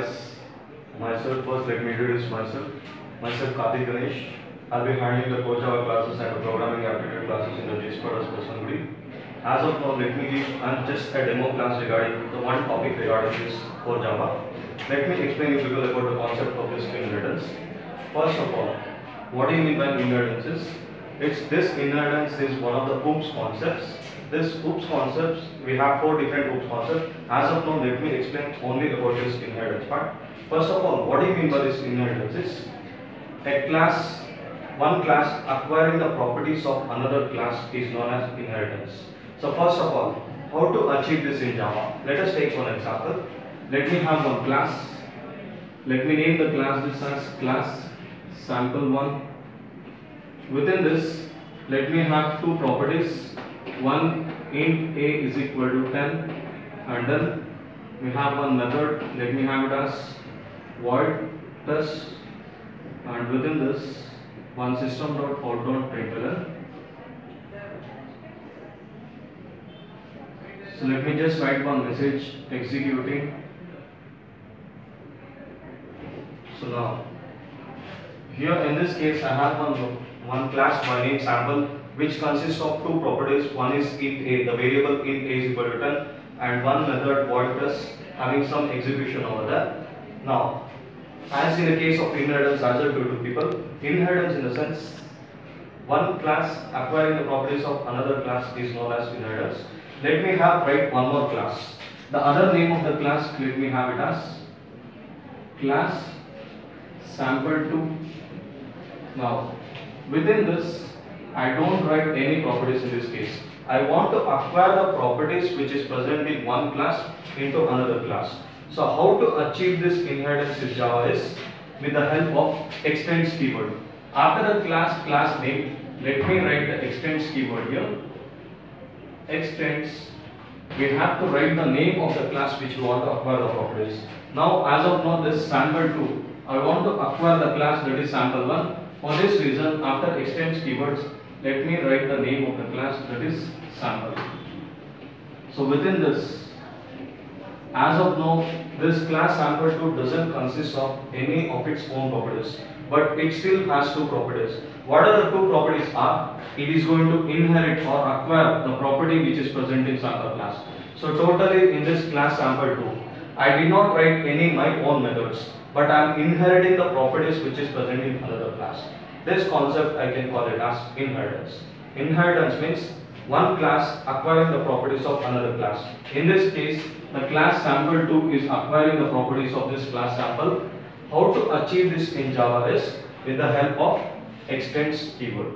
guys. Myself first, let me introduce myself. Myself Karthik Ganesh. I'll be handling the core Java classes and the programming aptitude classes in the JSpiders Basavanagudi. As of now, let me give I'm just a demo class regarding the one topic regarding this for Java. Let me explain you little about the concept of this inheritance. First of all, what do you mean by inheritances? It's this inheritance is one of the OOPS concepts. This OOPS concepts, we have four different OOPS concepts. As of now, let me explain only about this inheritance part. First of all, what do you mean by this inheritance? A class, one class acquiring the properties of another class is known as inheritance. So first of all, how to achieve this in Java? Let us take one example. Let me have one class. Let me name the class this as class sample1 within this let me have two properties one int a is equal to 10 and then we have one method. Let me have it as void and within this one system dot out dot println so let me just write one message executing. So now here in this case I have one, one class by name sample which consists of two properties. One is int a, the variable int a is equal to 10 and one method void plus having some execution over there. Now as in the case of inheritance as told you people, inheritance in the sense one class acquiring the properties of another class is known as inheritance. Let me have write one more class. The other name of the class let me have it as class sample2 now, within this, I don't write any properties in this case. I want to acquire the properties which is present in one class into another class. So how to achieve this inheritance in Java is with the help of extends keyword. After the class class name, let me write the extends keyword here. Extends, we have to write the name of the class which we want to acquire the properties. Now as of now this sample 2, I want to acquire the class that is sample 1 for this reason, after extends keywords, let me write the name of the class that is sample. So within this, as of now, this class sample2 doesn't consist of any of its own properties, but it still has two properties. What are the two properties are? It is going to inherit or acquire the property which is present in sample class. So totally in this class sample2, I did not write any my own methods but I am inheriting the properties which is present in another class. This concept I can call it as inheritance. Inheritance means one class acquiring the properties of another class. In this case, the class sample2 is acquiring the properties of this class sample. How to achieve this in Java is with the help of extends keyword.